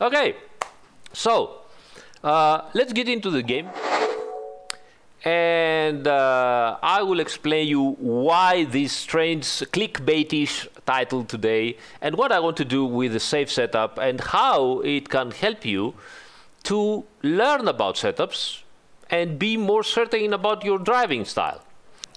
Okay, so uh, let's get into the game. And uh, I will explain you why this strange clickbaitish title today and what I want to do with the safe setup and how it can help you to learn about setups and be more certain about your driving style.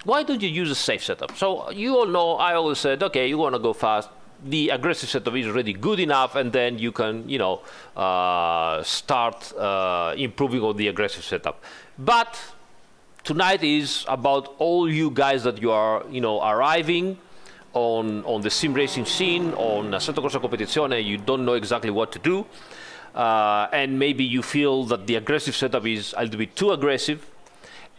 Why don't you use a safe setup? So you all know I always said, okay, you want to go fast, the aggressive setup is already good enough, and then you can, you know, uh, start uh, improving on the aggressive setup. But tonight is about all you guys that you are, you know, arriving on on the sim racing scene on Assetto Corsa Competizione. You don't know exactly what to do, uh, and maybe you feel that the aggressive setup is a little bit too aggressive.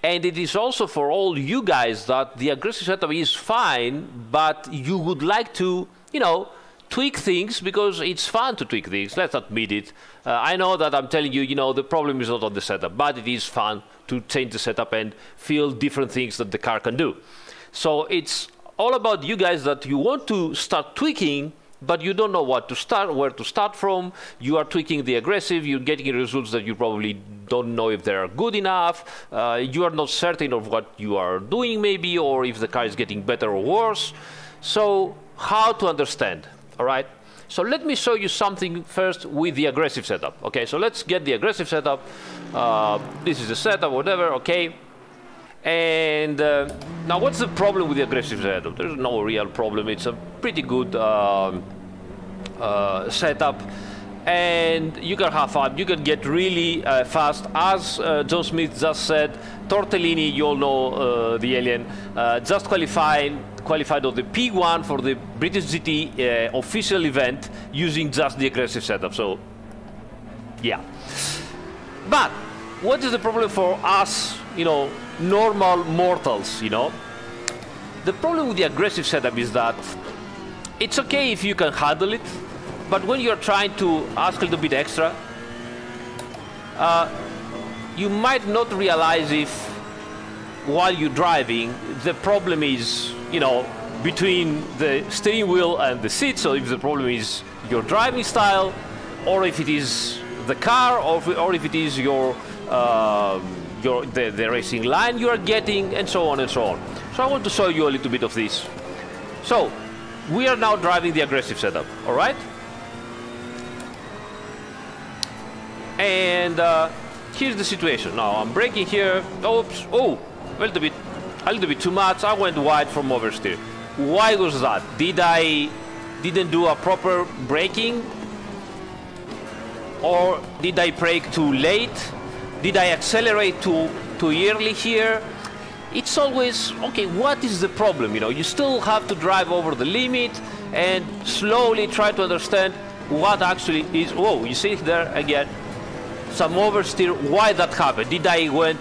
And it is also for all you guys that the aggressive setup is fine, but you would like to you know, tweak things because it's fun to tweak things. Let's admit it. Uh, I know that I'm telling you, you know, the problem is not on the setup, but it is fun to change the setup and feel different things that the car can do. So it's all about you guys that you want to start tweaking, but you don't know what to start, where to start from. You are tweaking the aggressive, you're getting results that you probably don't know if they're good enough. Uh, you are not certain of what you are doing, maybe, or if the car is getting better or worse. So how to understand, all right? So let me show you something first with the aggressive setup. Okay, so let's get the aggressive setup. Uh, this is the setup, whatever, okay. And uh, now what's the problem with the aggressive setup? There's no real problem. It's a pretty good um, uh, setup and you can have fun. You can get really uh, fast. As uh, John Smith just said, Tortellini, you all know uh, the alien, just qualifying qualified on the P1 for the British GT uh, official event using just the aggressive setup. So, yeah. But what is the problem for us, you know, normal mortals, you know? The problem with the aggressive setup is that it's okay if you can handle it, but when you're trying to ask a little bit extra, uh, you might not realize if while you're driving, the problem is you know, between the steering wheel and the seat. So if the problem is your driving style, or if it is the car, or if, or if it is your uh, your the, the racing line you are getting, and so on and so on. So I want to show you a little bit of this. So we are now driving the aggressive setup. All right. And uh, here's the situation. Now I'm braking here. Oops. Oh, a little bit a little bit too much. I went wide from oversteer. Why was that? Did I didn't do a proper braking? Or did I brake too late? Did I accelerate too too early here? It's always okay. What is the problem? You know, you still have to drive over the limit and slowly try to understand what actually is. Whoa! You see there again, some oversteer. Why that happened? Did I went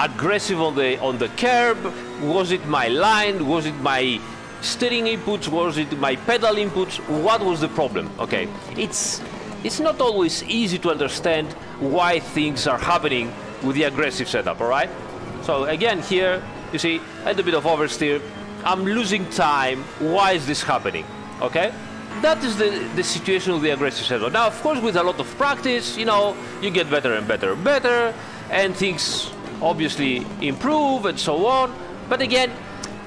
aggressive on the on the curb? Was it my line? Was it my steering inputs? Was it my pedal inputs? What was the problem? Okay, it's it's not always easy to understand why things are happening with the aggressive setup. All right. So again, here you see a little bit of oversteer. I'm losing time. Why is this happening? Okay. That is the, the situation with the aggressive setup. Now, of course, with a lot of practice, you know, you get better and better and better, and things obviously improve and so on. But again,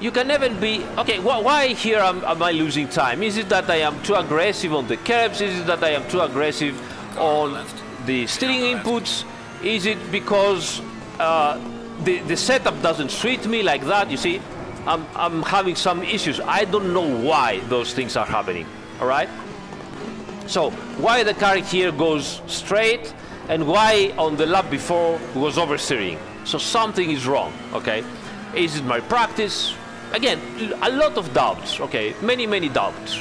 you can never be okay. Wh why here am, am, I losing time? Is it that I am too aggressive on the curbs? Is it that I am too aggressive on the steering inputs? Is it because uh, the the setup doesn't suit me like that? You see, I'm I'm having some issues. I don't know why those things are happening. All right. So why the car here goes straight and why on the lap before was oversteering? So something is wrong, okay? Is it my practice? Again, a lot of doubts, okay? Many, many doubts.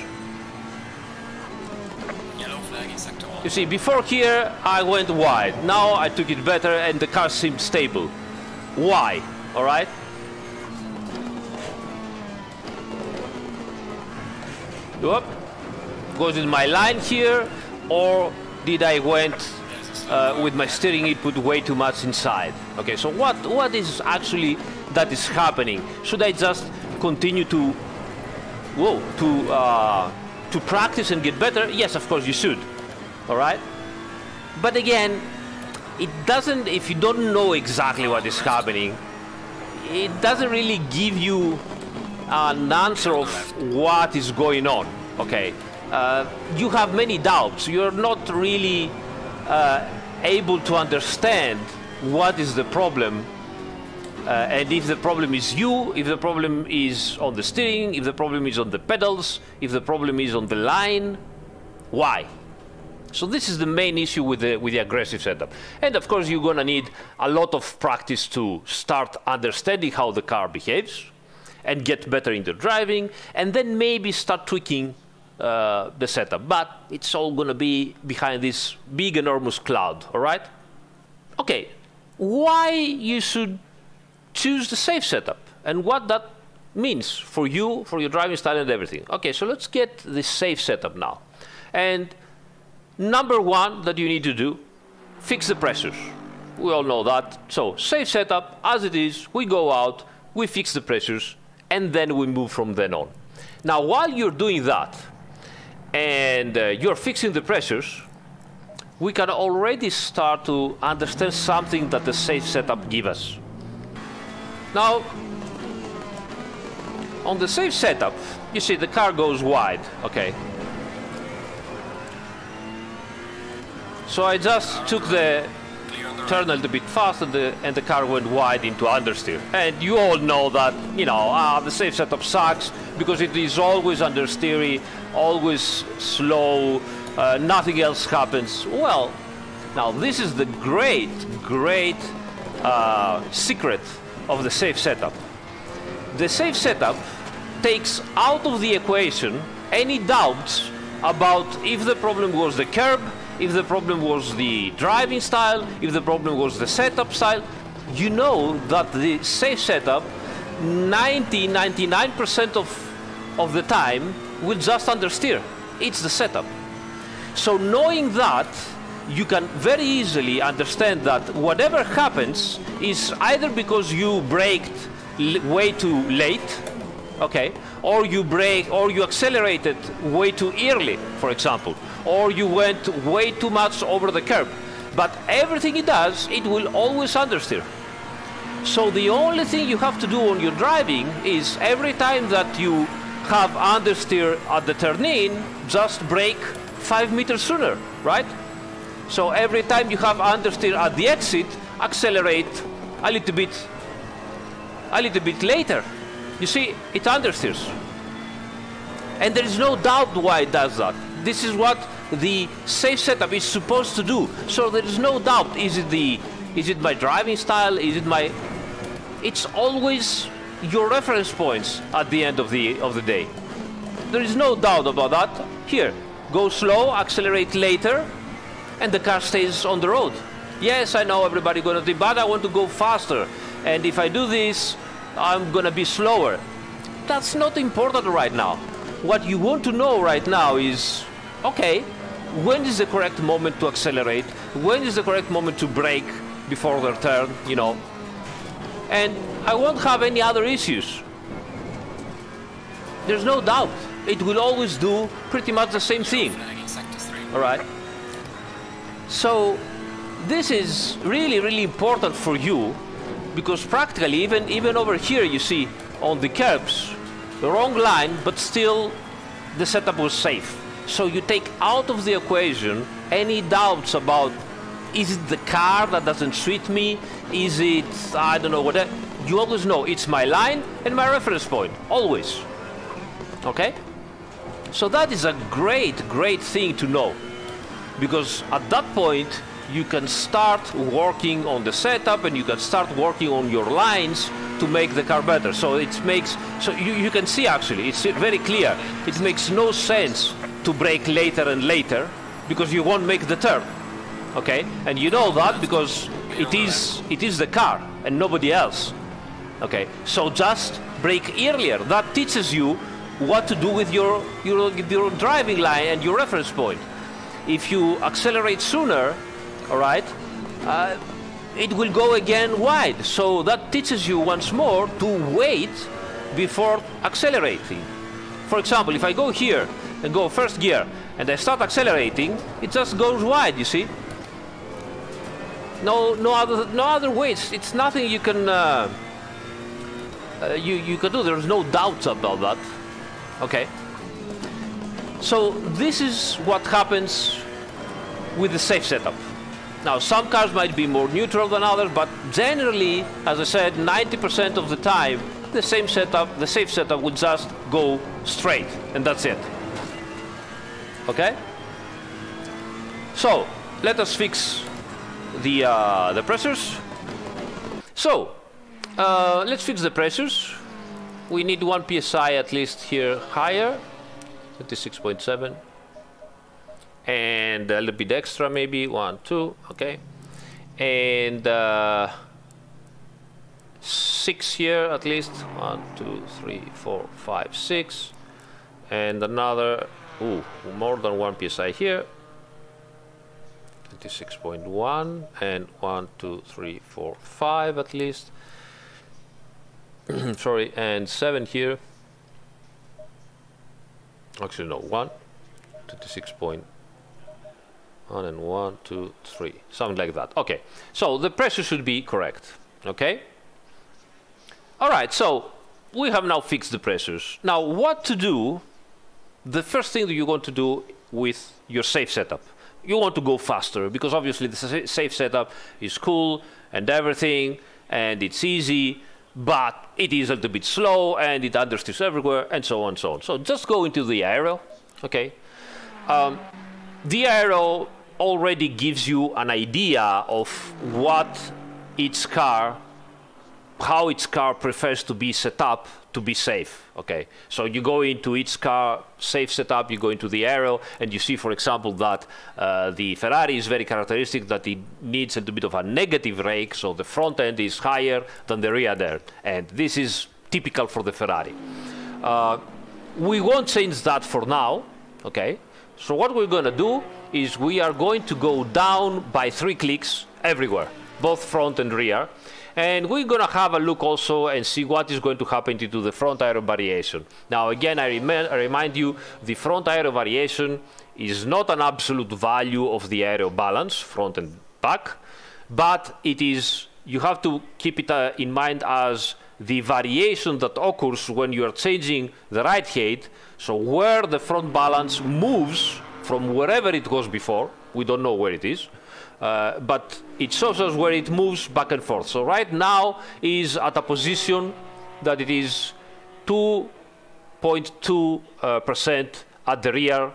You see, before here, I went wide. Now I took it better and the car seemed stable. Why? All right? Whoop. Was it my line here or did I went uh, with my steering input way too much inside. Okay, so what what is actually that is happening? Should I just continue to whoa to uh, to practice and get better? Yes, of course you should. All right. but again, it doesn't, if you don't know exactly what is happening, it doesn't really give you an answer of what is going on. Okay, uh, you have many doubts. You're not really uh, able to understand what is the problem uh, and if the problem is you, if the problem is on the steering, if the problem is on the pedals, if the problem is on the line, why? So this is the main issue with the, with the aggressive setup. And of course, you're going to need a lot of practice to start understanding how the car behaves and get better in the driving, and then maybe start tweaking uh, the setup. But it's all going to be behind this big, enormous cloud, all right? Okay, why you should choose the safe setup and what that means for you, for your driving style and everything. Okay, so let's get the safe setup now. And number one that you need to do, fix the pressures. We all know that. So safe setup, as it is, we go out, we fix the pressures, and then we move from then on. Now, while you're doing that, and uh, you're fixing the pressures, we can already start to understand something that the safe setup gives us. Now, on the safe setup, you see the car goes wide, okay. So I just took the turn a little bit fast and the, and the car went wide into understeer. And you all know that, you know, uh, the safe setup sucks because it is always understeery, always slow, uh, nothing else happens. Well, now this is the great, great uh, secret of the safe setup. The safe setup takes out of the equation any doubts about if the problem was the curb, if the problem was the driving style, if the problem was the setup style. You know that the safe setup 90 99% of, of the time will just understeer. It's the setup. So knowing that you can very easily understand that whatever happens is either because you braked way too late, okay, or you brake or you accelerated way too early, for example, or you went way too much over the curb. But everything it does, it will always understeer. So the only thing you have to do on your driving is every time that you have understeer at the turn in, just brake five meters sooner, right? So every time you have understeer at the exit, accelerate a little bit, a little bit later. You see, it understeers. And there is no doubt why it does that. This is what the safe setup is supposed to do. So there is no doubt. Is it the, is it my driving style? Is it my? It's always your reference points at the end of the of the day. There is no doubt about that. Here, go slow, accelerate later, and the car stays on the road. Yes, I know everybody gonna do, but I want to go faster. And if I do this, I'm gonna be slower. That's not important right now. What you want to know right now is, okay, when is the correct moment to accelerate? When is the correct moment to brake before their turn, you know? And I won't have any other issues. There's no doubt. It will always do pretty much the same thing. All right? So this is really, really important for you because practically, even, even over here, you see on the curbs, the wrong line, but still the setup was safe. So you take out of the equation any doubts about is it the car that doesn't suit me? Is it, I don't know, whatever. You always know it's my line and my reference point, always. Okay? So that is a great, great thing to know because at that point you can start working on the setup and you can start working on your lines to make the car better. So it makes, so you, you can see actually, it's very clear. It makes no sense to brake later and later because you won't make the turn. Okay? And you know that because it is, it is the car and nobody else. Okay? So just brake earlier. That teaches you what to do with your, your, your driving line and your reference point if you accelerate sooner, all right, uh, it will go again wide. So that teaches you once more to wait before accelerating. For example, if I go here and go first gear and I start accelerating, it just goes wide, you see? No, no other, no other ways. It's nothing you can, uh, uh, you you can do. There's no doubts about that. Okay. So this is what happens with the safe setup. Now, some cars might be more neutral than others, but generally, as I said, 90% of the time, the same setup, the safe setup would just go straight, and that's it. Okay? So, let us fix the, uh, the pressures. So, uh, let's fix the pressures. We need 1 psi at least here higher, 26.7 and a little bit extra maybe. One two okay. And uh, six here at least. One two three four five six. And another ooh, more than one psi here. 26.1 and one two three four five at least. Sorry and seven here. Actually no one. 26.1 one and one, two, three, something like that. Okay, so the pressure should be correct. Okay. All right, so we have now fixed the pressures. Now, what to do? The first thing that you're going to do with your safe setup, you want to go faster because obviously the safe setup is cool and everything, and it's easy, but it is a little bit slow and it understeers everywhere, and so on and so on. So just go into the aero. Okay. Um, the aero already gives you an idea of what each car, how each car prefers to be set up to be safe. Okay, so you go into each car safe setup, you go into the aero, and you see, for example, that uh, the Ferrari is very characteristic that it needs a little bit of a negative rake, so the front end is higher than the rear end, and this is typical for the Ferrari. Uh, we won't change that for now. Okay, so what we're going to do is we are going to go down by three clicks everywhere, both front and rear. And we're going to have a look also and see what is going to happen to the front aero variation. Now, again, I, I remind you, the front aero variation is not an absolute value of the aero balance, front and back, but it is, you have to keep it uh, in mind as the variation that occurs when you are changing the ride height, so where the front balance moves from wherever it was before, we don't know where it is, uh, but it shows us where it moves back and forth. So right now is at a position that it is 2.2 uh, percent at the rear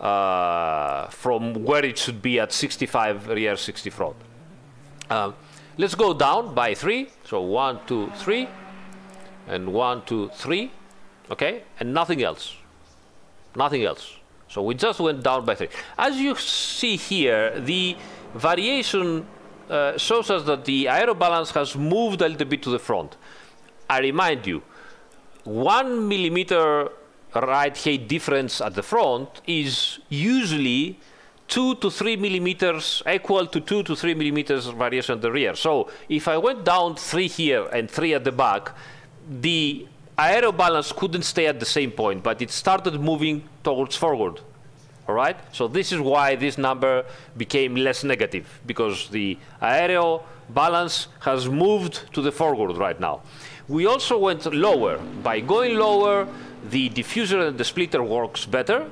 uh, from where it should be at 65 rear, 60 front. Uh, let's go down by three. So one, two, three and one, two, three, okay, and nothing else, nothing else. So we just went down by three. As you see here, the variation uh, shows us that the aero balance has moved a little bit to the front. I remind you, one millimeter ride height difference at the front is usually two to three millimeters equal to two to three millimeters variation at the rear. So if I went down three here and three at the back, the aero balance couldn't stay at the same point, but it started moving towards forward. All right? So this is why this number became less negative, because the aero balance has moved to the forward right now. We also went lower. By going lower, the diffuser and the splitter works better,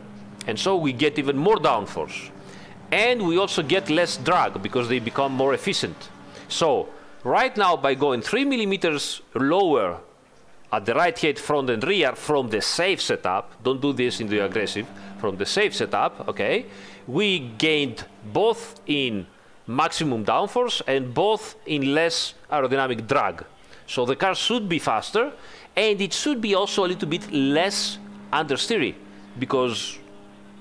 and so we get even more downforce. And we also get less drag because they become more efficient. So right now, by going three millimeters lower at the ride height front and rear from the safe setup, don't do this in the aggressive, from the safe setup, okay, we gained both in maximum downforce and both in less aerodynamic drag. So the car should be faster and it should be also a little bit less understeery because,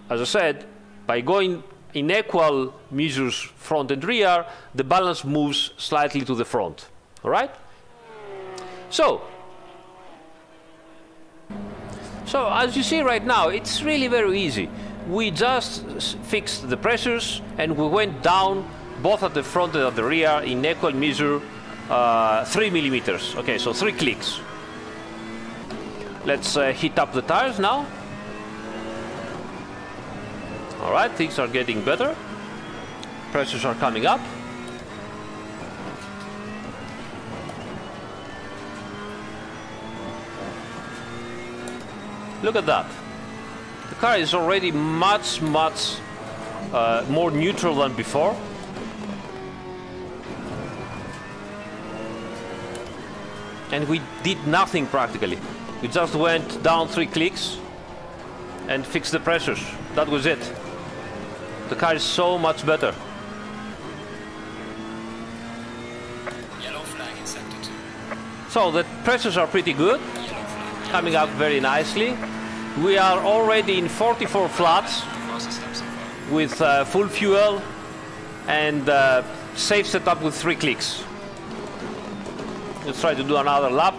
as I said, by going in equal measures front and rear, the balance moves slightly to the front. All right? So, so as you see right now, it's really very easy. We just fixed the pressures and we went down both at the front and at the rear in equal measure uh, 3 millimeters. Okay, so 3 clicks. Let's uh, heat up the tires now. Alright, things are getting better. Pressures are coming up. Look at that. The car is already much, much uh, more neutral than before. And we did nothing practically. We just went down three clicks and fixed the pressures. That was it. The car is so much better. Yellow flag in sector 2. So the pressures are pretty good. Coming up very nicely. We are already in 44 flats with uh, full fuel and uh, safe setup with three clicks. Let's try to do another lap.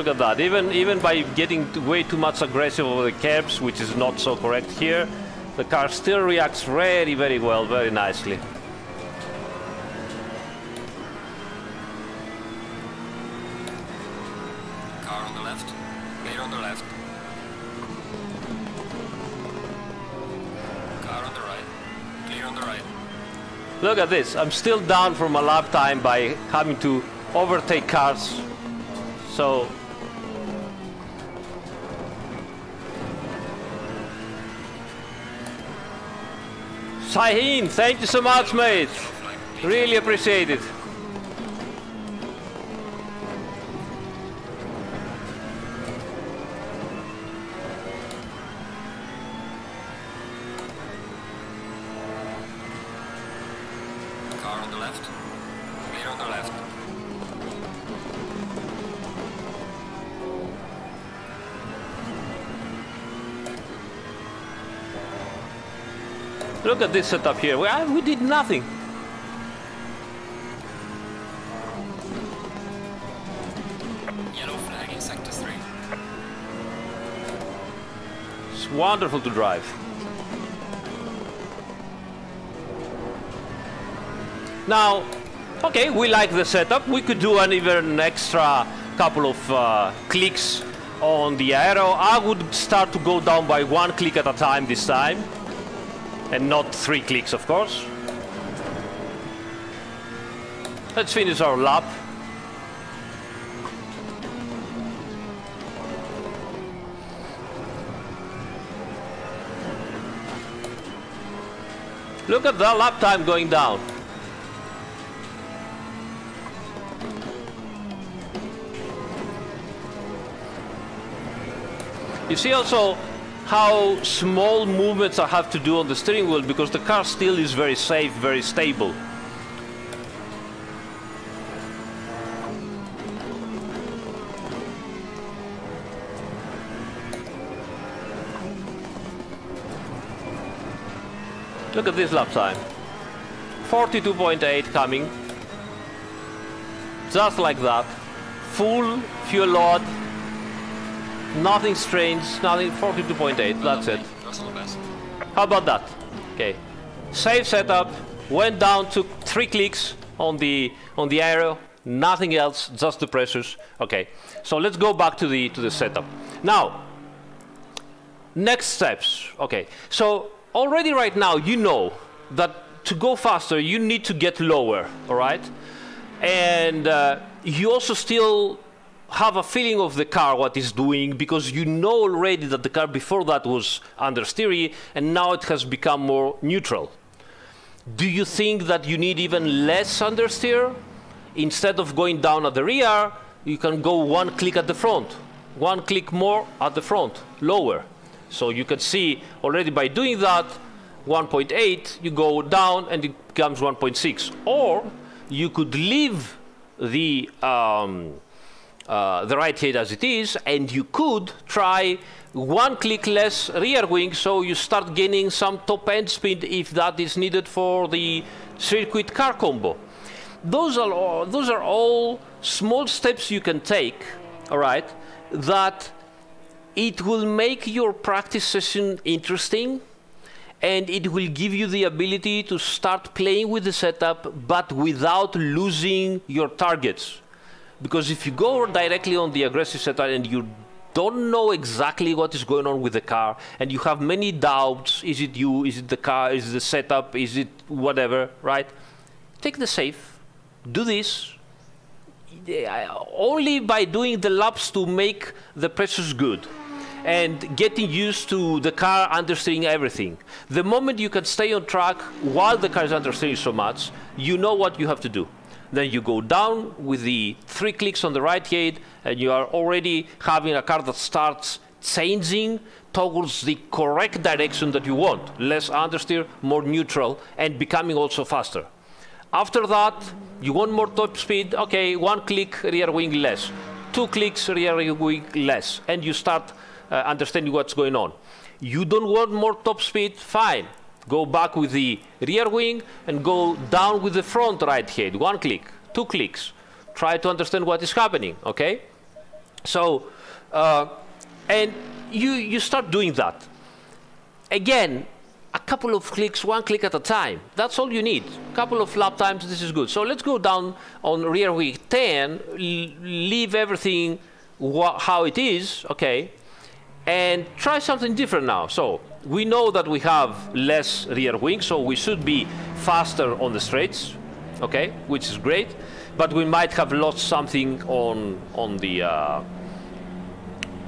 Look at that. Even even by getting way too much aggressive over the curbs, which is not so correct here, the car still reacts very, very well, very nicely. Car on the left. Clear on the left. Car on the right. Clear on the right. Look at this. I'm still down from a lap time by having to overtake cars. So Shaheen, thank you so much, mate. Really appreciate it. Look at this setup here. We, I- we did nothing. Yellow flag in sector 3. It's wonderful to drive. Now, okay, we like the setup. We could do an even extra couple of uh, clicks on the aero. I would start to go down by one click at a time this time, and not three clicks, of course. Let's finish our lap. Look at the lap time going down. You see also how small movements I have to do on the steering wheel because the car still is very safe, very stable. Look at this lap time. 42.8 coming. Just like that. Full fuel load. Nothing strange, nothing 42.8, that's it. How about that? Okay. Safe setup, went down, took three clicks on the on the aero, nothing else, just the pressures. Okay. So let's go back to the to the setup. Now, next steps. Okay. So already right now you know that to go faster you need to get lower, all right? And uh, you also still have a feeling of the car what it's doing because you know already that the car before that was understeery and now it has become more neutral. Do you think that you need even less understeer? Instead of going down at the rear, you can go one click at the front, one click more at the front, lower. So you can see already by doing that, 1.8, you go down and it becomes 1.6. Or you could leave the um, uh, the ride height as it is, and you could try one click less rear wing, so you start gaining some top end speed if that is needed for the circuit car combo. Those are all, those are all small steps you can take, all right, that it will make your practice session interesting and it will give you the ability to start playing with the setup but without losing your targets because if you go directly on the aggressive setup and you don't know exactly what is going on with the car and you have many doubts is it you, is it the car, is it the setup, is it whatever, right? Take the safe, do this. Only by doing the laps to make the pressures good and getting used to the car understeering everything. The moment you can stay on track while the car is understeering so much, you know what you have to do. Then you go down with the three clicks on the right gate, and you are already having a car that starts changing towards the correct direction that you want. Less understeer, more neutral, and becoming also faster. After that, you want more top speed, okay, one click rear wing less, two clicks rear wing less, and you start uh, understanding what's going on. You don't want more top speed, fine. Go back with the rear wing and go down with the front ride height. One click, two clicks. Try to understand what is happening, okay? So, uh, and you, you start doing that. Again, a couple of clicks, one click at a time. That's all you need. A couple of lap times, this is good. So let's go down on rear wing 10, leave everything how it is, okay? and try something different now. So we know that we have less rear wing, so we should be faster on the straights, okay, which is great. But we might have lost something on on the uh,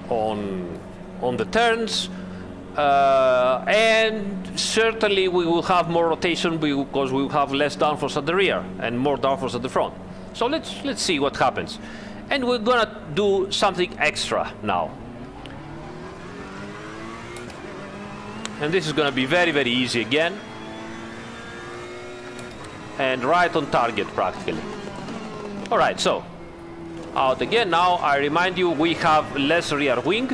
on on the turns, uh, and certainly we will have more rotation because we will have less downforce at the rear and more downforce at the front. So let's let's see what happens, and we're gonna do something extra now. And this is going to be very, very easy again. And right on target, practically. All right, so out again. Now, I remind you, we have less rear wing.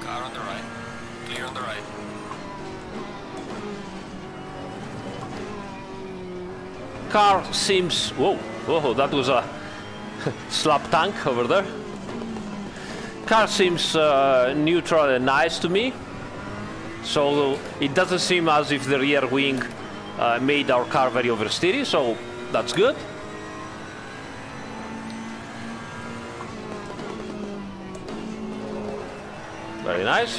Car on the right. Clear on the right. Car seems... Whoa, whoa, that was a slap tank over there. Car seems uh, neutral and nice to me. So it doesn't seem as if the rear wing uh, made our car very oversteery, so that's good. Very nice.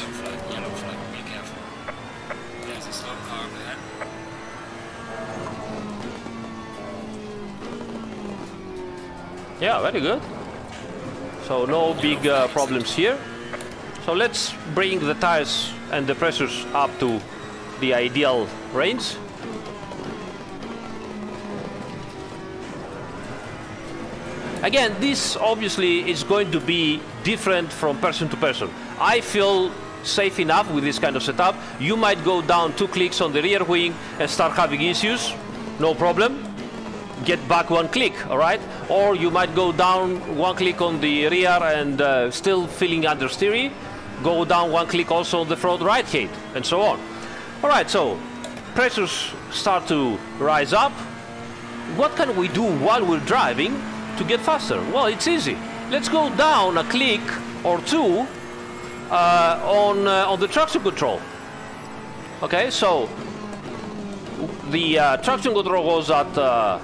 Yeah, very good. So no big uh, problems here. So let's bring the tires and the pressures up to the ideal range. Again, this obviously is going to be different from person to person. I feel safe enough with this kind of setup. You might go down two clicks on the rear wing and start having issues. No problem get back one click, all right? Or you might go down one click on the rear and uh, still feeling understeery, go down one click also on the front ride height, and so on. All right, so pressures start to rise up. What can we do while we're driving to get faster? Well, it's easy. Let's go down a click or two uh, on, uh, on the traction control. Okay, so the uh, traction control goes at uh,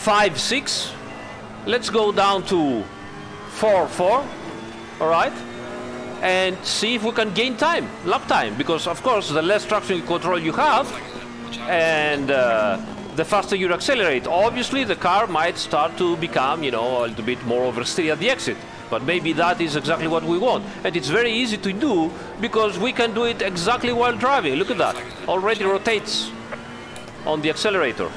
5, 6. Let's go down to 4, 4. All right? And see if we can gain time, lap time. Because, of course, the less traction control you have, and uh, the faster you accelerate. Obviously, the car might start to become, you know, a little bit more oversteer at the exit. But maybe that is exactly what we want. And it's very easy to do because we can do it exactly while driving. Look at that. Already rotates on the accelerator.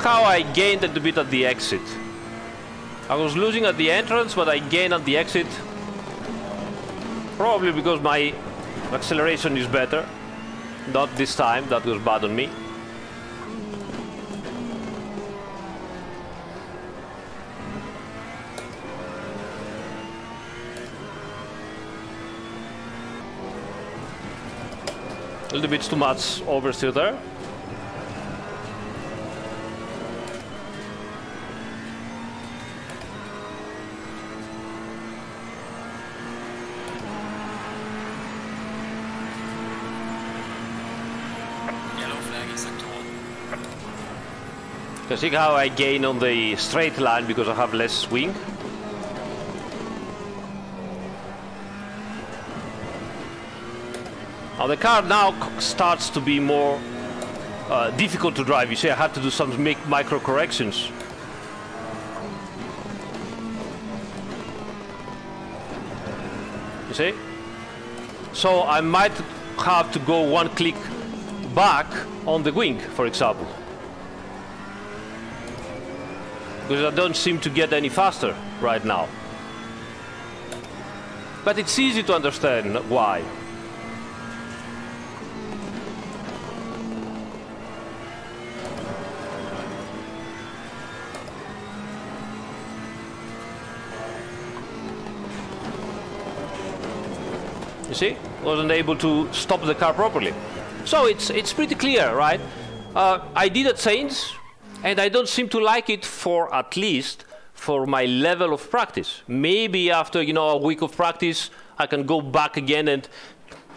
Look at how I gained a bit at the exit. I was losing at the entrance, but I gained at the exit. Probably because my acceleration is better. Not this time, that was bad on me. A little bit too much oversteer there. You see how I gain on the straight line because I have less swing? Now the car now starts to be more uh, difficult to drive. You see, I had to do some micro corrections. You see? So I might have to go one click back on the wing, for example. Because I don't seem to get any faster right now. But it's easy to understand why. You see? Wasn't able to stop the car properly. So it's, it's pretty clear, right? Uh, I did at Saints, and I don't seem to like it for at least for my level of practice. Maybe after, you know, a week of practice, I can go back again and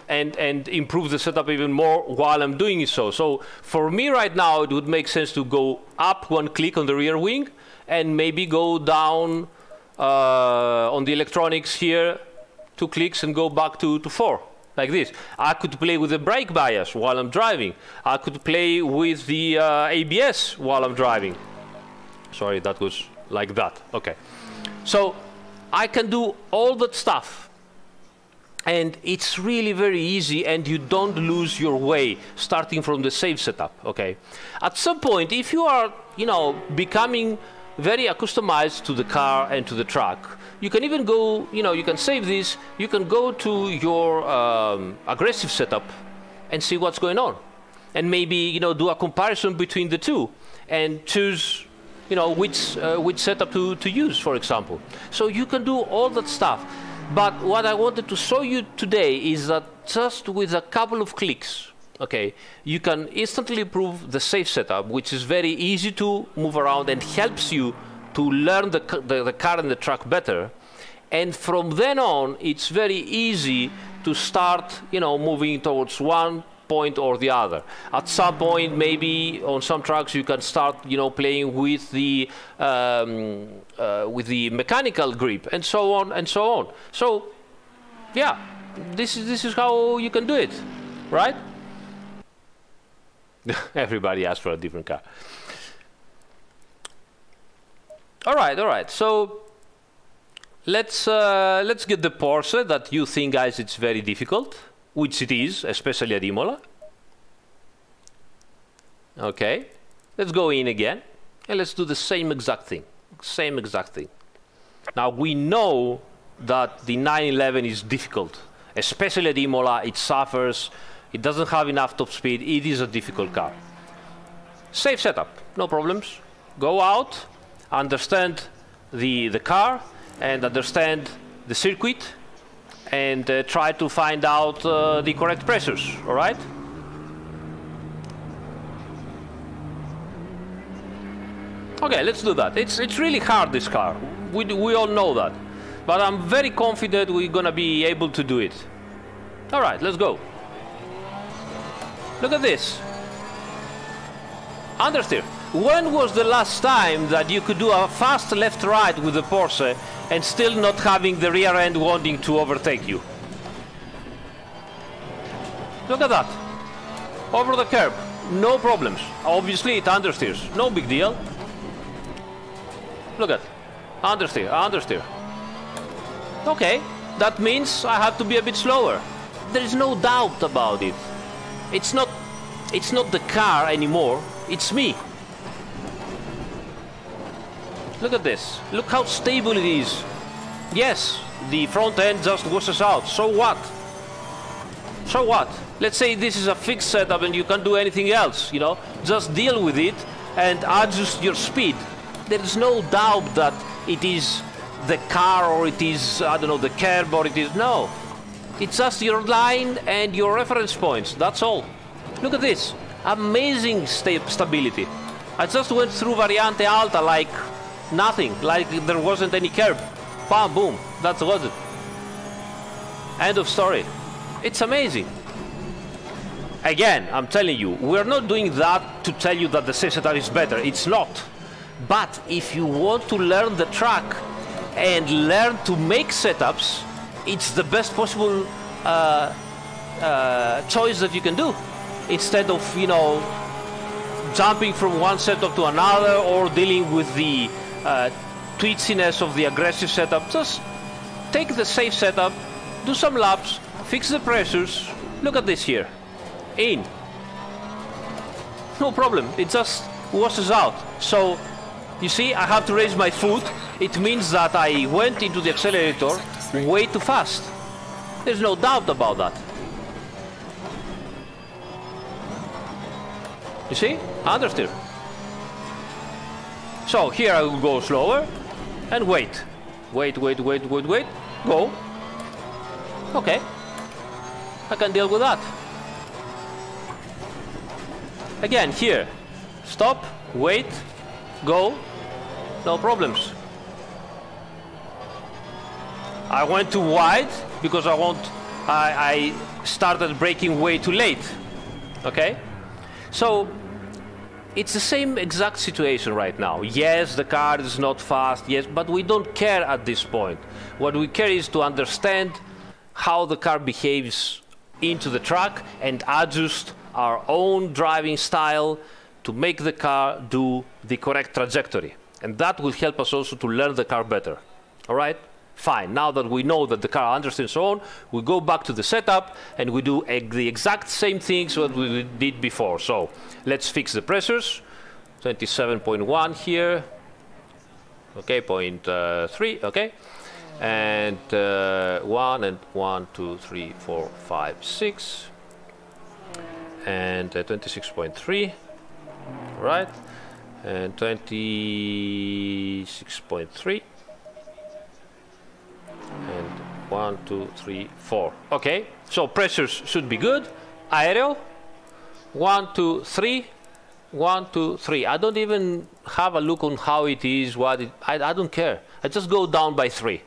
and, and improve the setup even more while I'm doing it so. So for me right now, it would make sense to go up one click on the rear wing and maybe go down uh, on the electronics here two clicks and go back to, to four, like this. I could play with the brake bias while I'm driving. I could play with the uh, ABS while I'm driving. Sorry, that was like that. Okay. So I can do all that stuff. And it's really very easy and you don't lose your way starting from the safe setup, okay? At some point, if you are, you know, becoming very accustomed to the car and to the truck, you can even go, you know, you can save this, you can go to your um, aggressive setup and see what's going on. And maybe, you know, do a comparison between the two and choose, you know, which, uh, which setup to, to use, for example. So you can do all that stuff. But what I wanted to show you today is that just with a couple of clicks, okay, you can instantly improve the safe setup, which is very easy to move around and helps you to learn the, the, the car and the truck better. And from then on, it's very easy to start, you know, moving towards one point or the other. At some point, maybe on some trucks, you can start, you know, playing with the um, uh, with the mechanical grip and so on and so on. So, yeah, this is this is how you can do it, right? Everybody asks for a different car. All right, all right. So let's uh, let's get the Porsche that you think, guys, it's very difficult, which it is, especially at Imola. Okay, let's go in again, and let's do the same exact thing. Same exact thing. Now we know that the 911 is difficult, especially at Imola. It suffers. It doesn't have enough top speed. It is a difficult car. Safe setup, no problems. Go out, understand the, the car and understand the circuit and uh, try to find out uh, the correct pressures, all right? Okay, let's do that. It's, it's really hard, this car. We, we all know that. But I'm very confident we're gonna be able to do it. All right, let's go. Look at this. Understeer. When was the last time that you could do a fast left-right with the Porsche and still not having the rear end wanting to overtake you? Look at that. Over the curb. No problems. Obviously it understeers. No big deal. Look at. Understeer, understeer. Okay, that means I have to be a bit slower. There is no doubt about it. It's not it's not the car anymore, it's me. Look at this. Look how stable it is. Yes, the front end just washes out. So what? So what? Let's say this is a fixed setup and you can't do anything else, you know? Just deal with it and adjust your speed. There is no doubt that it is the car or it is, I don't know, the curb or it is... No. It's just your line and your reference points. That's all. Look at this. Amazing sta stability. I just went through Variante Alta like Nothing, like there wasn't any curb. Bam, boom, that's was it. End of story. It's amazing. Again, I'm telling you, we're not doing that to tell you that the safe setup is better. It's not. But if you want to learn the track and learn to make setups, it's the best possible uh, uh, choice that you can do. Instead of, you know, jumping from one setup to another or dealing with the uh, twitchiness of the aggressive setup, just take the safe setup, do some laps, fix the pressures. Look at this here in. No problem, it just washes out. So, you see, I have to raise my foot. It means that I went into the accelerator way too fast. There's no doubt about that. You see? Understeer. So here I will go slower and wait. Wait, wait, wait, wait, wait. Go. Okay. I can deal with that. Again, here. Stop, wait, go. No problems. I went too wide because I want I, I started braking way too late. Okay? So it's the same exact situation right now. Yes, the car is not fast, yes, but we don't care at this point. What we care is to understand how the car behaves into the track and adjust our own driving style to make the car do the correct trajectory. And that will help us also to learn the car better. All right? Fine. Now that we know that the car understands so on, we go back to the setup and we do the exact same things what we did before. So let's fix the pressures. 27.1 here. Okay, point uh, three. Okay, and uh, one and one, two, three, four, five, six and uh, 26.3 right and 26.3 and one two three four. Okay so pressures should be good. Aerial. One two three. One two three. I don't even have a look on how it is what it, I, I don't care. I just go down by three.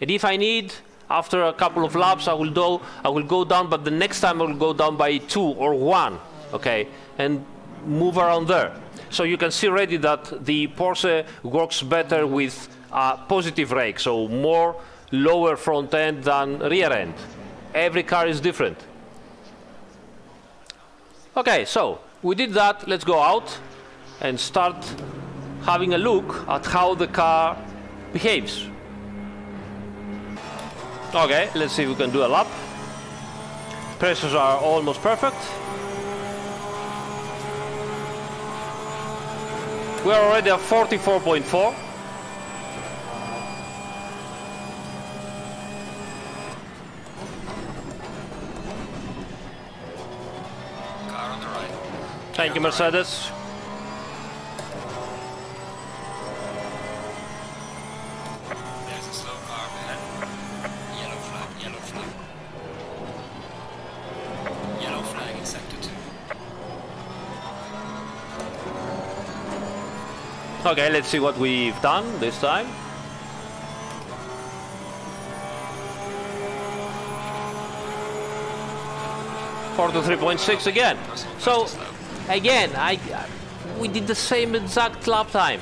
And if I need after a couple of laps, I will do, I will go down, but the next time I will go down by two or one, okay, and move around there. So you can see already that the Porsche works better with a positive rake, so more lower front end than rear end. Every car is different. Okay, so we did that. Let's go out and start having a look at how the car behaves. Okay, let's see if we can do a lap. Pressures are almost perfect. We're already at 44.4. Thank you, Mercedes. Yellow flag. Yellow flag. Yellow flag. Accepted. Okay, let's see what we've done this time. Four to three point six again. So again, I we did the same exact lap time.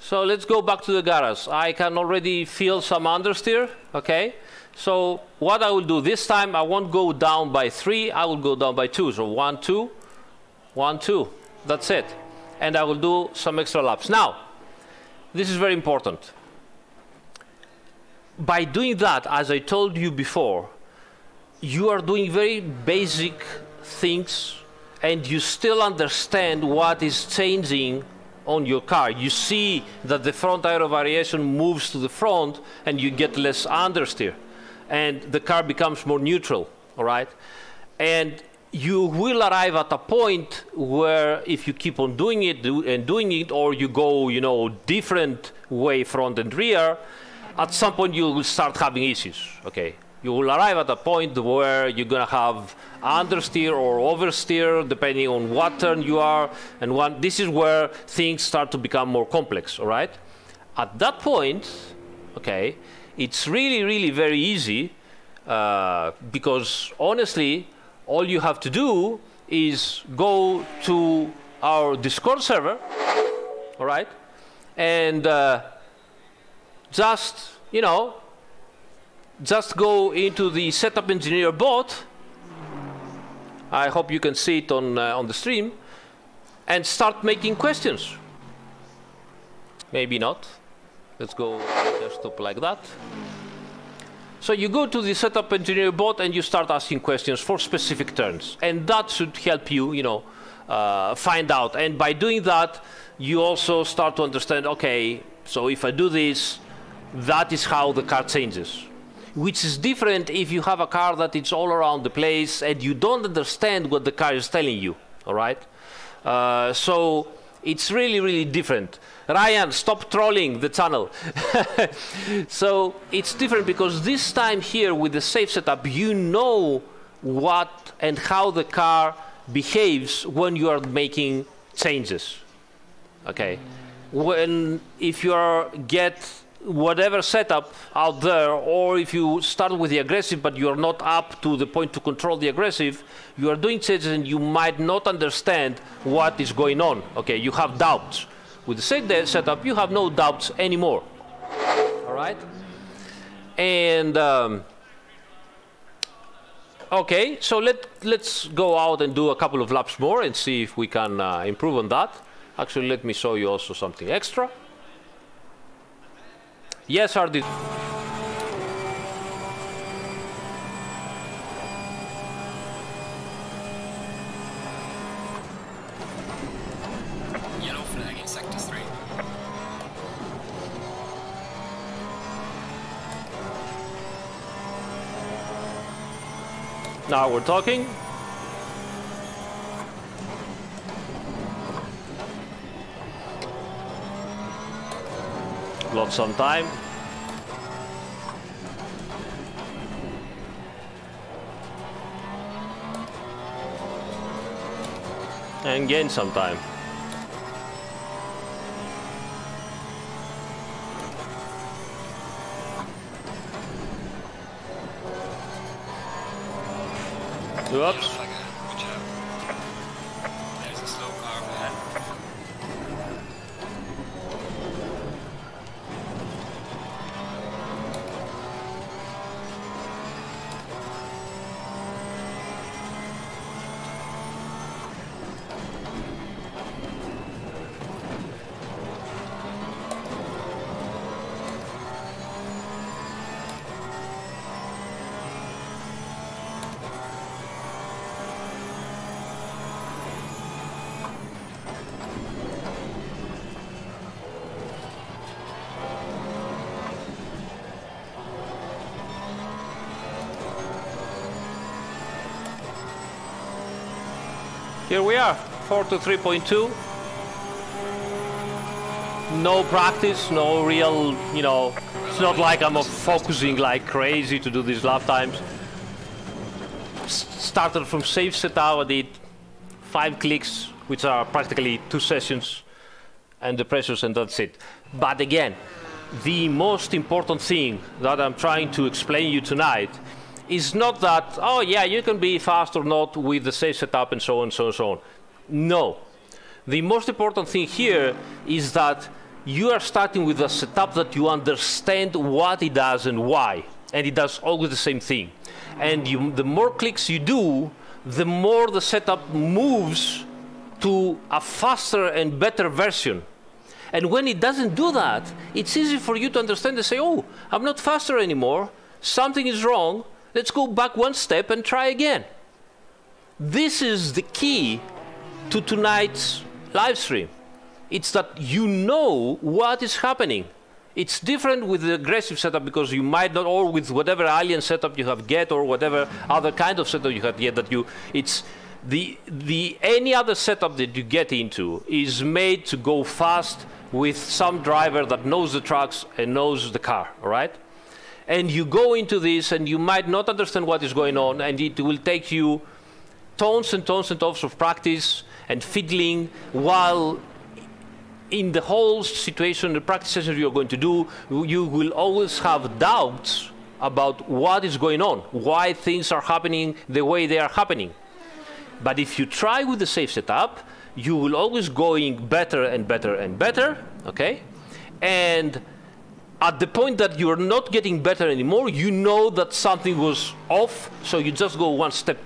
So let's go back to the garage. I can already feel some understeer. Okay. So what I will do this time, I won't go down by three. I will go down by two. So one, two, one, two. That's it and I will do some extra laps. Now, this is very important. By doing that, as I told you before, you are doing very basic things and you still understand what is changing on your car. You see that the front aero variation moves to the front and you get less understeer and the car becomes more neutral, all right? And you will arrive at a point where if you keep on doing it do, and doing it or you go you know different way front and rear at some point you will start having issues okay you will arrive at a point where you're going to have understeer or oversteer depending on what turn you are and one, this is where things start to become more complex all right? At that point okay it's really really very easy uh, because honestly all you have to do is go to our Discord server, all right, and uh, just, you know, just go into the setup engineer bot. I hope you can see it on, uh, on the stream and start making questions. Maybe not. Let's go desktop like that. So you go to the setup engineer bot and you start asking questions for specific turns. And that should help you, you know, uh, find out. And by doing that, you also start to understand, okay, so if I do this, that is how the car changes. Which is different if you have a car that it's all around the place and you don't understand what the car is telling you, all right? Uh, so it's really, really different. Ryan, stop trolling the channel. so it's different because this time here with the safe setup, you know what and how the car behaves when you are making changes. Okay, when if you are get whatever setup out there, or if you start with the aggressive but you are not up to the point to control the aggressive, you are doing changes and you might not understand what is going on. Okay, you have doubts. With the set setup, you have no doubts anymore. All right, and. Um, Okay, so let, let's go out and do a couple of laps more and see if we can uh, improve on that. Actually, let me show you also something extra. Yes, Hardy. Yellow flag in sector 3. Now we're talking. Lost some time. And gain some time. Yellow Oops. 4 to 3.2. No practice, no real, you know, it's not like I'm focusing like crazy to do these lap times. S- started from safe setup, I did five clicks, which are practically two sessions, and the pressures, and that's it. But again, the most important thing that I'm trying to explain you tonight is not that, oh yeah, you can be fast or not with the safe setup and so on, so on, so on. No. The most important thing here is that you are starting with a setup that you understand what it does and why. And it does always the same thing. And you, the more clicks you do, the more the setup moves to a faster and better version. And when it doesn't do that, it's easy for you to understand and say, oh, I'm not faster anymore. Something is wrong. Let's go back one step and try again. This is the key to tonight's live stream. It's that you know what is happening. It's different with the aggressive setup because you might not, or with whatever alien setup you have get, or whatever other kind of setup you have get. That you, it's the the any other setup that you get into is made to go fast with some driver that knows the trucks and knows the car. All right and you go into this and you might not understand what is going on and it will take you tons and tons and tons of practice and fiddling while in the whole situation the practice session you're going to do you will always have doubts about what is going on, why things are happening the way they are happening. But if you try with the safe setup, you will always going better and better and better, okay? And at the point that you're not getting better anymore, you know that something was off, so you just go one step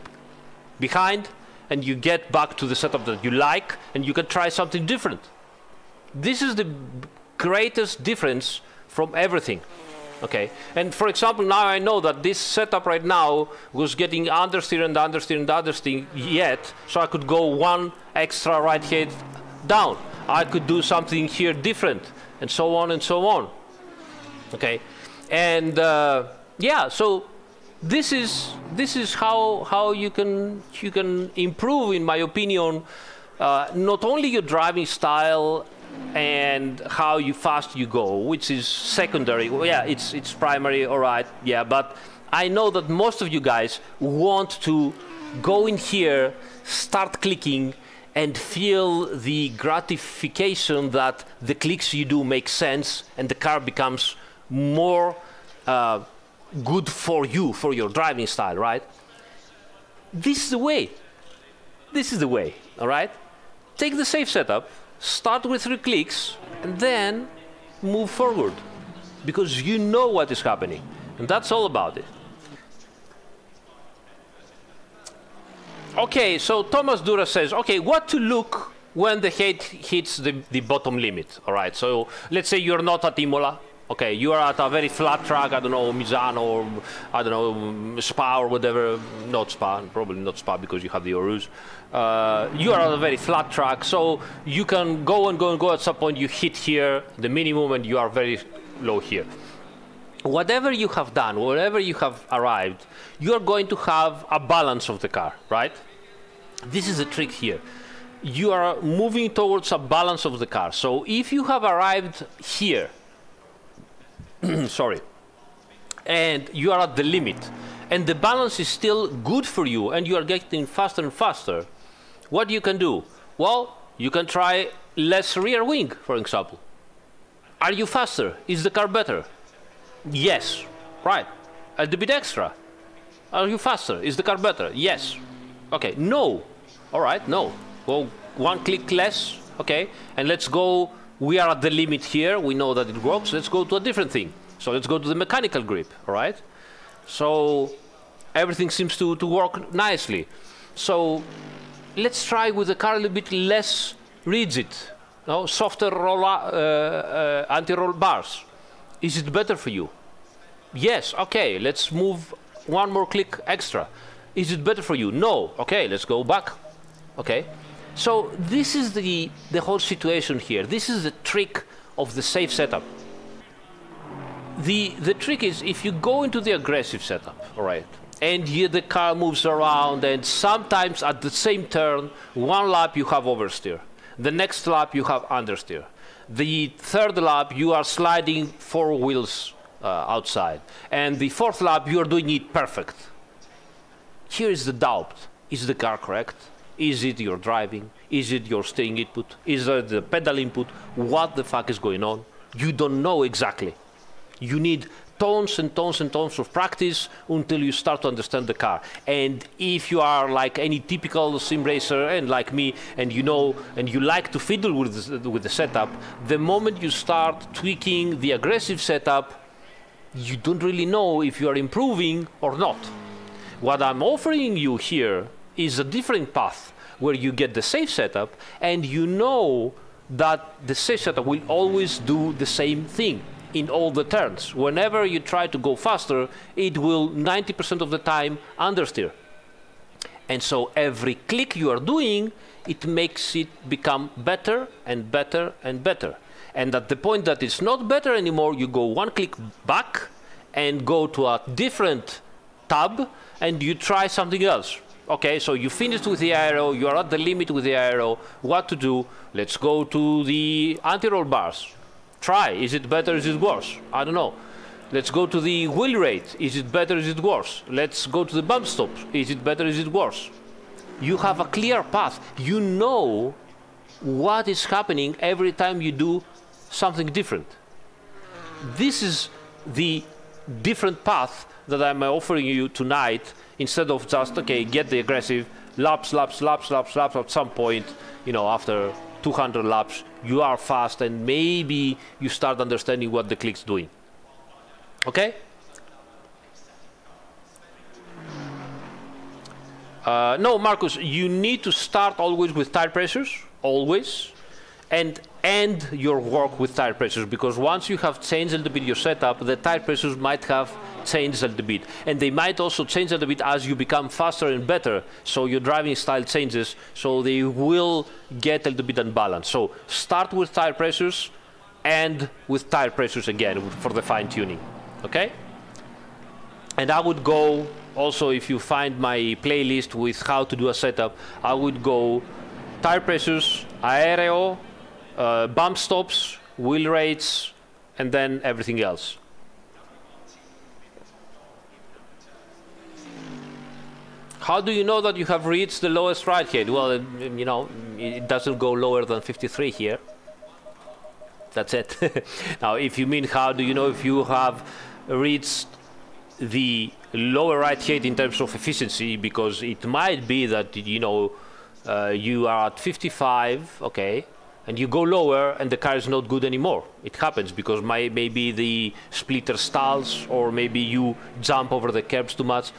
behind and you get back to the setup that you like and you can try something different. This is the greatest difference from everything. Okay, and for example, now I know that this setup right now was getting understeer and understeer and understeer yet, so I could go one extra ride height down. I could do something here different, and so on and so on. Okay, and uh, yeah, so this is this is how how you can you can improve, in my opinion, uh, not only your driving style and how you fast you go, which is secondary. Well, yeah, it's it's primary, all right. Yeah, but I know that most of you guys want to go in here, start clicking, and feel the gratification that the clicks you do make sense and the car becomes more uh, good for you, for your driving style, right? This is the way. This is the way, all right? Take the safe setup, start with three clicks, and then move forward because you know what is happening. And that's all about it. Okay, so Thomas Dura says, okay, what to look when the head hits the, the bottom limit? All right, so let's say you're not at Imola, Okay, you are at a very flat track, I don't know, Misano or, I don't know, Spa or whatever. Not Spa, probably not Spa because you have the Rouge. Uh, you are at a very flat track, so you can go and go and go. At some point, you hit here, the minimum, and you are very low here. Whatever you have done, wherever you have arrived, you are going to have a balance of the car, right? This is the trick here. You are moving towards a balance of the car. So if you have arrived here, sorry, and you are at the limit, and the balance is still good for you, and you are getting faster and faster, what you can do? Well, you can try less rear wing, for example. Are you faster? Is the car better? Yes. Right. A little bit extra. Are you faster? Is the car better? Yes. Okay. No. All right. No. Well, one click less. Okay. And let's go we are at the limit here. We know that it works. Let's go to a different thing. So let's go to the mechanical grip, all right? So everything seems to, to work nicely. So let's try with the car a little bit less rigid, no? softer roll, uh, uh, anti-roll bars. Is it better for you? Yes, okay, let's move one more click extra. Is it better for you? No, okay, let's go back. Okay, so this is the, the whole situation here. This is the trick of the safe setup. The, the trick is if you go into the aggressive setup, all right, and here the car moves around and sometimes at the same turn, one lap you have oversteer. The next lap you have understeer. The third lap you are sliding four wheels uh, outside. And the fourth lap you are doing it perfect. Here is the doubt. Is the car correct? Is it your driving? Is it your steering input? Is it the pedal input? What the fuck is going on? You don't know exactly. You need tons and tons and tons of practice until you start to understand the car. And if you are like any typical sim racer and like me, and you know, and you like to fiddle with the, with the setup, the moment you start tweaking the aggressive setup, you don't really know if you are improving or not. What I'm offering you here is a different path where you get the safe setup and you know that the safe setup will always do the same thing in all the turns. Whenever you try to go faster, it will 90% of the time understeer. And so every click you are doing, it makes it become better and better and better. And at the point that it's not better anymore, you go one click back and go to a different tab and you try something else. Okay, so you finished with the aero, you are at the limit with the aero, what to do? Let's go to the anti-roll bars. Try, is it better, is it worse? I don't know. Let's go to the wheel rate, is it better, is it worse? Let's go to the bump stops, is it better, is it worse? You have a clear path. You know what is happening every time you do something different. This is the different path that I'm offering you tonight instead of just, okay, get the aggressive, laps, laps, laps, laps, laps, at some point, you know, after 200 laps, you are fast and maybe you start understanding what the click's doing. Okay? Uh, no, Marcus, you need to start always with tire pressures, always, and end your work with tire pressures because once you have changed a little bit your setup, the tire pressures might have changed a little bit. And they might also change a little bit as you become faster and better. So your driving style changes, so they will get a little bit unbalanced. So start with tire pressures and with tire pressures again for the fine tuning. Okay? And I would go also if you find my playlist with how to do a setup, I would go tire pressures, aero, uh, bump stops, wheel rates, and then everything else. How do you know that you have reached the lowest ride height? Well, it, you know, it doesn't go lower than 53 here. That's it. now, if you mean how do you know if you have reached the lower ride height in terms of efficiency, because it might be that, you know, uh, you are at 55, okay, and you go lower and the car is not good anymore. It happens because my, maybe the splitter stalls or maybe you jump over the curbs too much.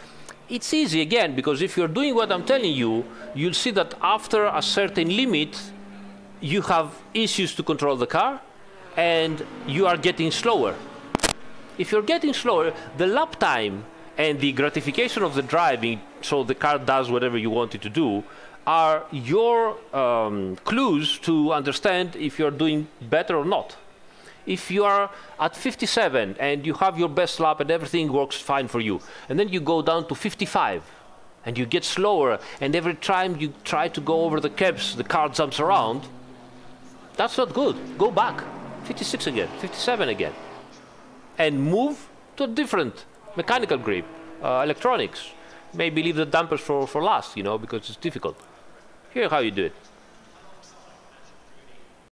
It's easy again because if you're doing what I'm telling you, you'll see that after a certain limit, you have issues to control the car and you are getting slower. If you're getting slower, the lap time and the gratification of the driving, so the car does whatever you want it to do, are your um, clues to understand if you're doing better or not. If you are at 57 and you have your best lap and everything works fine for you, and then you go down to 55 and you get slower, and every time you try to go over the caps, the car jumps around, that's not good. Go back. 56 again, 57 again. And move to a different mechanical grip, uh, electronics. Maybe leave the dampers for, for last, you know, because it's difficult. Here how you do it.